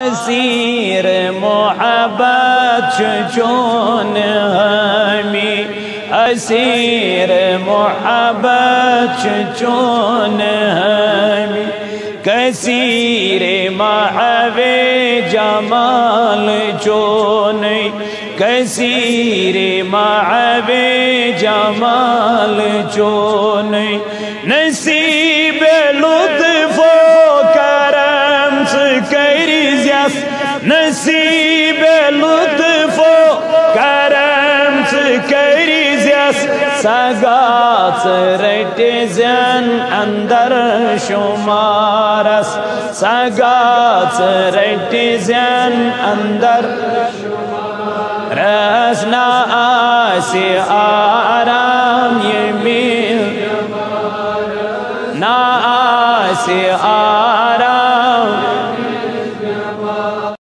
اسیر محبت چون ہمی اسیر محبت چون ہمی کثیر محو جمال چون کثیر محو جمال چون نصیب لطف و کرم سکریزیس نصیب لطف و کرم سکریزیس سگات رٹزن اندر شمارس سگات رٹزن اندر رسنا آسی آرام یمیل نا آسی آرام